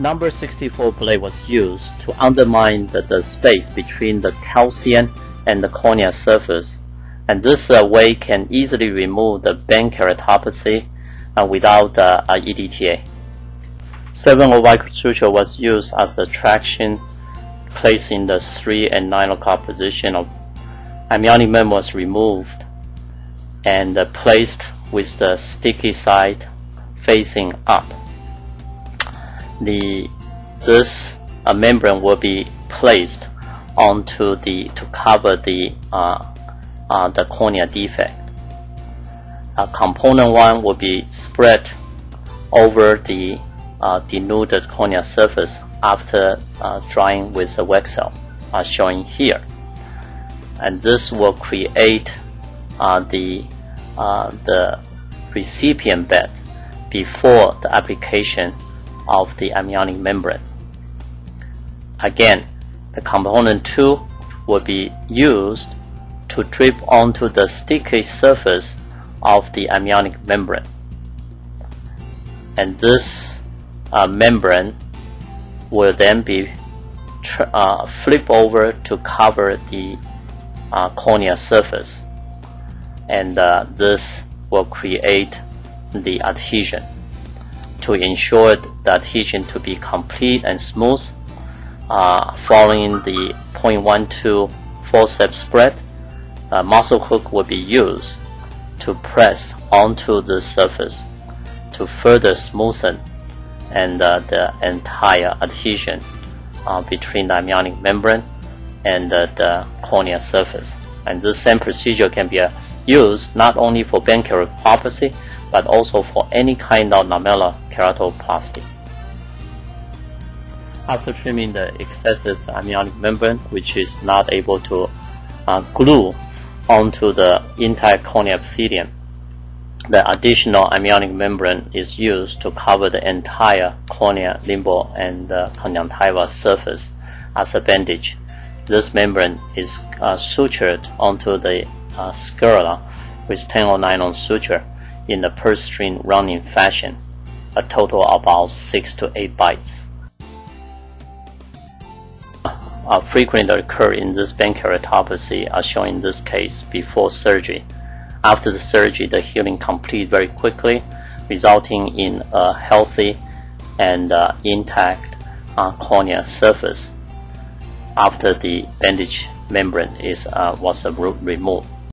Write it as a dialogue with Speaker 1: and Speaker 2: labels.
Speaker 1: number 64 blade was used to undermine the, the space between the calcium and the cornea surface, and this uh, way can easily remove the band keratopathy uh, without uh, EDTA. 705 suture was used as a traction placing the 3 and 9 o'clock position of amniotic membrane was removed and uh, placed with the sticky side facing up. The this uh, membrane will be placed onto the to cover the uh, uh, the cornea defect. component one will be spread over the uh, denuded cornea surface after uh, drying with the Weck-Cel, as shown here, and this will create uh, the the recipient bed before the application of the amniotic membrane. Again, the component 2 will be used to drip onto the sticky surface of the amniotic membrane. And this uh, membrane will then be uh, flipped over to cover the uh, cornea surface. And uh, this will create the adhesion. To ensure the adhesion to be complete and smooth, uh, following the 0.12 forceps spread, a muscle hook will be used to press onto the surface to further smoothen and uh, the entire adhesion uh, between the amniotic membrane and uh, the cornea surface. And this same procedure can be uh, used not only for band keratopathy but also for any kind of lamellar keratoplasty. After trimming the excessive amniotic membrane, which is not able to uh, glue onto the entire cornea epithelium, the additional amniotic membrane is used to cover the entire cornea, limbo, and conjunctiva surface as a bandage. This membrane is uh, sutured onto the uh, sclera with 10 nylon suture in a purse string running fashion, a total of about 6 to 8 bites. Uh, frequently occur in this band keratopathy as shown in this case before surgery. After the surgery, the healing complete very quickly, resulting in a healthy and uh, intact uh, cornea surface after the bandage membrane is uh, was removed.